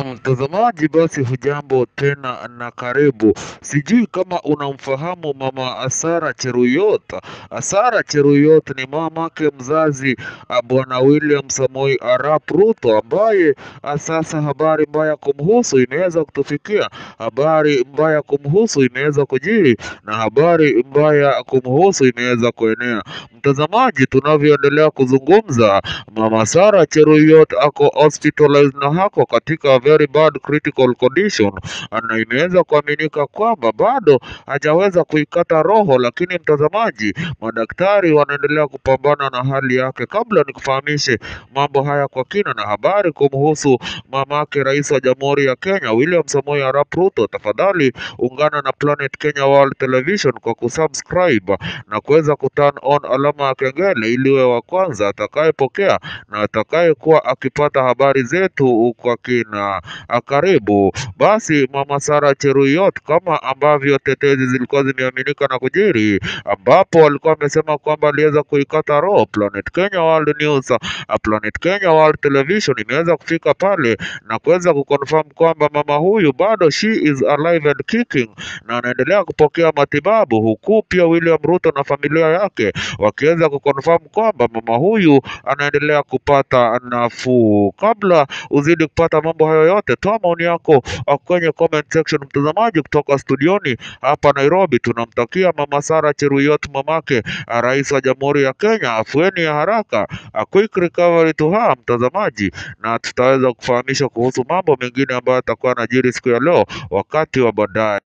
Mtazamaji basi hujambo tena na karibu. Sijui kama unamfahamu mama Asara Cheruyot. Asara Cheruyot ni mamake mzazi ah, bwana William Samoei Arap Ruto ambaye ah, sasa habari mbaya kumhusu imeweza kutufikia, habari mbaya kumhusu imeweza kujiri na habari mbaya kumhusu imeweza kuenea. Mtazamaji, tunavyoendelea kuzungumza, mama Sara Cheruyot ako hospitalized na hako katika very bad critical condition, na imeweza kuaminika kwamba bado hajaweza kuikata roho, lakini mtazamaji, madaktari wanaendelea kupambana na hali yake. Kabla nikufahamishe mambo haya kwa kina na habari kumhusu mamake rais wa Jamhuri ya Kenya William Samoei Arap Ruto, tafadhali ungana na Planet Kenya World Television kwa kusubscribe na kuweza kuturn on alama ya kengele ili uwe wa kwanza atakayepokea na atakayekuwa akipata habari zetu kwa kina. Ah, Karibu basi, mama Sara Cheruyot, kama ambavyo tetezi zilikuwa zimeaminika na kujiri, ambapo walikuwa wamesema kwamba aliweza kuikata roho. Planet Kenya World News, ah, Planet Kenya World Television imeweza kufika pale na kuweza kuconfirm kwamba mama huyu bado she is alive and kicking na anaendelea kupokea matibabu, huku pia William Ruto na familia yake wakiweza kuconfirm kwamba mama huyu anaendelea kupata nafuu. Kabla uzidi kupata mambo hayo yote, toa maoni yako kwenye comment section. Mtazamaji kutoka studioni hapa Nairobi, tunamtakia mama Sara Cheruyot, mamake rais wa Jamhuri ya Kenya, afueni ya haraka, a quick recovery to her, mtazamaji, na tutaweza kufahamisha kuhusu mambo mengine ambayo atakuwa anajiri siku ya leo wakati wa baadaye.